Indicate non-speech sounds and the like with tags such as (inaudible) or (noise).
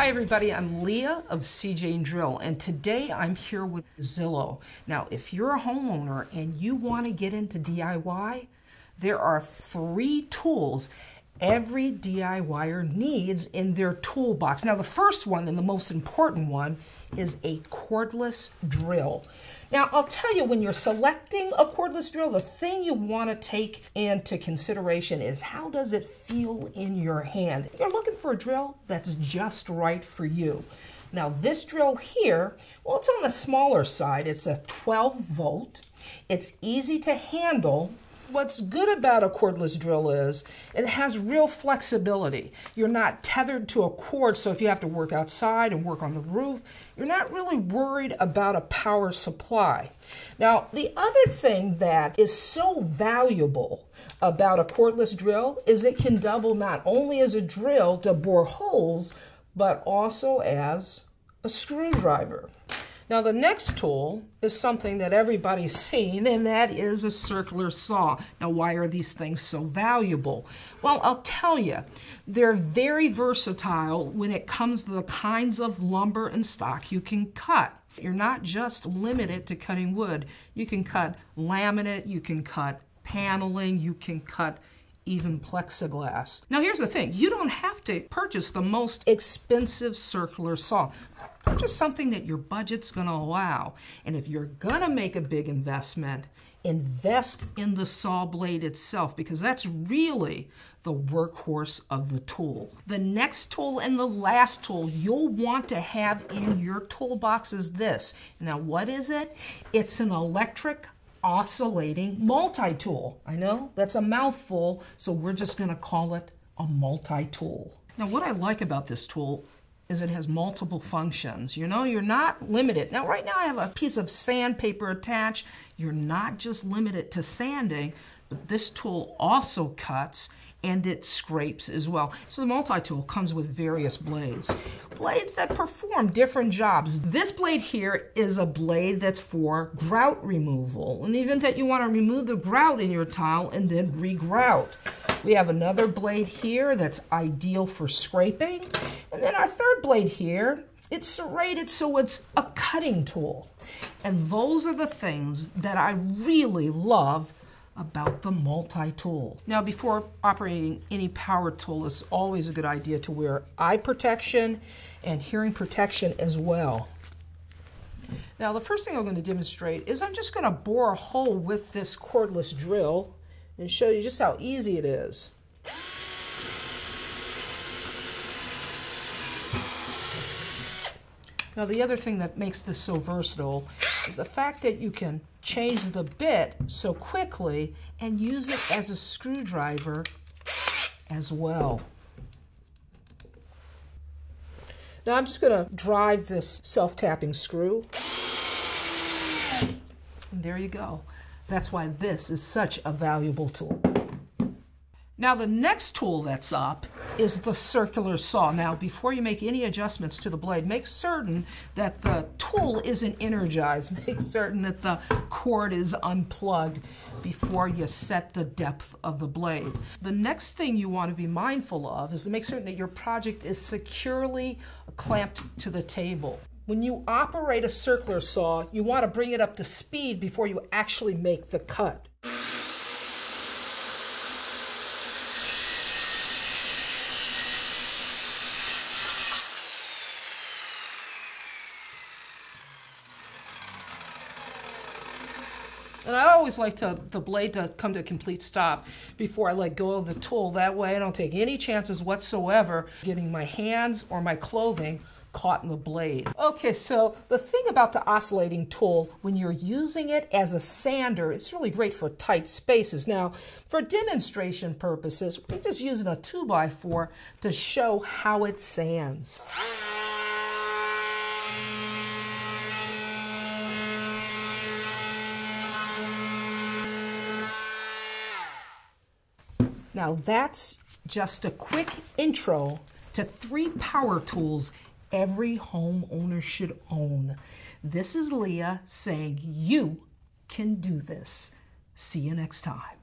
Hi everybody, I'm Leah of See Jane Drill and today I'm here with Zillow. Now if you're a homeowner and you want to get into DIY, there are three tools every DIYer needs in their toolbox. Now the first one and the most important one is a cordless drill. Now, I'll tell you, when you're selecting a cordless drill, the thing you want to take into consideration is how does it feel in your hand? You're looking for a drill that's just right for you. Now, this drill here, well, it's on the smaller side. It's a 12 volt. It's easy to handle what's good about a cordless drill is it has real flexibility. You're not tethered to a cord, so if you have to work outside and work on the roof, you're not really worried about a power supply. Now, the other thing that is so valuable about a cordless drill is it can double not only as a drill to bore holes, but also as a screwdriver. Now the next tool is something that everybody's (laughs) seen, and that is a circular saw. Now why are these things so valuable? Well, I'll tell you, they're very versatile when it comes to the kinds of lumber and stock you can cut. You're not just limited to cutting wood. You can cut laminate, you can cut paneling, you can cut even plexiglass. Now here's the thing, you don't have to purchase the most expensive circular saw. Purchase something that your budget's gonna allow. And if you're gonna make a big investment, invest in the saw blade itself because that's really the workhorse of the tool. The next tool and the last tool you'll want to have in your toolbox is this. Now what is it? It's an electric oscillating multi-tool. I know that's a mouthful, so we're just going to call it a multi-tool. Now what I like about this tool is it has multiple functions. You know, you're not limited. Now right now I have a piece of sandpaper attached. You're not just limited to sanding, but this tool also cuts and it scrapes as well. So the multi-tool comes with various blades. Blades that perform different jobs. This blade here is a blade that's for grout removal. In the event that you want to remove the grout in your tile and then re-grout. We have another blade here that's ideal for scraping. And then our third blade here, it's serrated so it's a cutting tool. And those are the things that I really love about the multi-tool. Now before operating any power tool, it's always a good idea to wear eye protection and hearing protection as well. Now the first thing I'm going to demonstrate is I'm just going to bore a hole with this cordless drill and show you just how easy it is. Now the other thing that makes this so versatile is the fact that you can change the bit so quickly and use it as a screwdriver as well. Now I'm just going to drive this self-tapping screw. And there you go. That's why this is such a valuable tool. Now the next tool that's up is the circular saw. Now before you make any adjustments to the blade, make certain that the tool isn't energized. (laughs) Make certain that the cord is unplugged before you set the depth of the blade. The next thing you want to be mindful of is to make certain that your project is securely clamped to the table. When you operate a circular saw, you want to bring it up to speed before you actually make the cut. And I always like to, the blade to come to a complete stop before I let go of the tool. That way I don't take any chances whatsoever getting my hands or my clothing caught in the blade. Okay, so the thing about the oscillating tool, when you're using it as a sander, it's really great for tight spaces. Now, for demonstration purposes, we're just using a 2x4 to show how it sands. Now that's just a quick intro to three power tools every homeowner should own. This is Leah saying you can do this. See you next time.